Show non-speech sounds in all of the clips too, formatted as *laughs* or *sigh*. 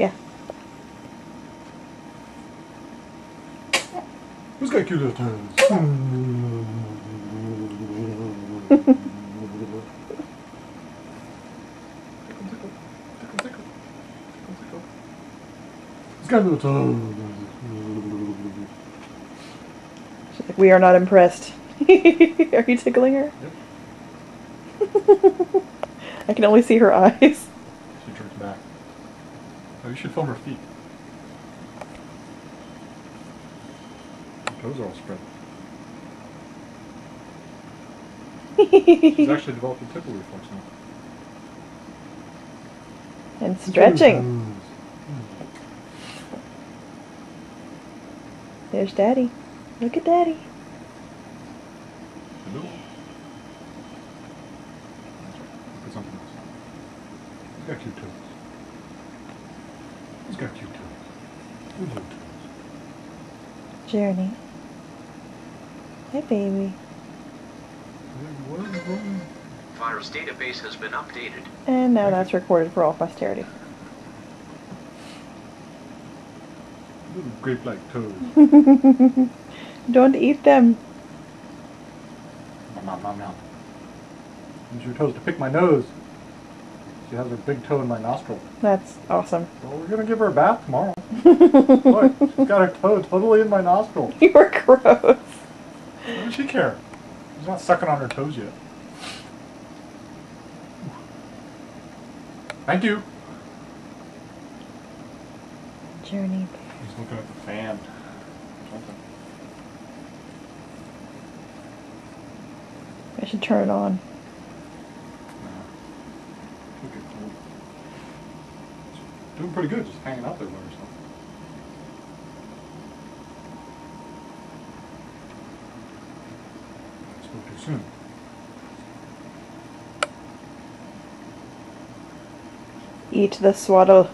Yeah. Who's got cute little toes? Like, we are not impressed. *laughs* are you tickling her? Yep. *laughs* I can only see her eyes. She turns back. Oh, you should film her feet. Her toes are all spread. *laughs* She's actually developed a tickle reflex now. and stretching. There's Daddy. Look at Daddy. Hello. Look at something else. Who's got cute toes? Who's got cute toes? Who's got? Journey. Hey, baby. What is? Virus database has been updated. And now that's recorded for all posterity. Little grape-like toes. *laughs* Don't eat them. Nom, nom, nom, nom. Use your toes to pick my nose. She has her big toe in my nostril. That's awesome. Well, we're gonna give her a bath tomorrow. *laughs* Look, she's got her toe totally in my nostril. *laughs* You're gross. What does she care? She's not sucking on her toes yet. Thank you. Journey. He's looking at the fan. Something. I should turn it on. Nah. Look at cold. Doing pretty good, just hanging out there by herself. Spoke too soon. Eat the swaddle.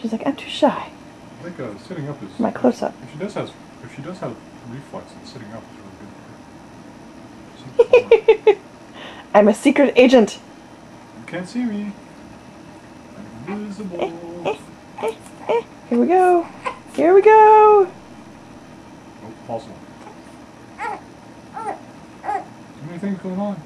She's like, I'm too shy. I think uh, sitting up is My close-up. If she does has if she does have reflex, then sitting up is really good for her. *laughs* I'm a secret agent. you can't see me. Invisible. Eh, eh, Here we go. Here we go. Oh, false one. Too many things going on.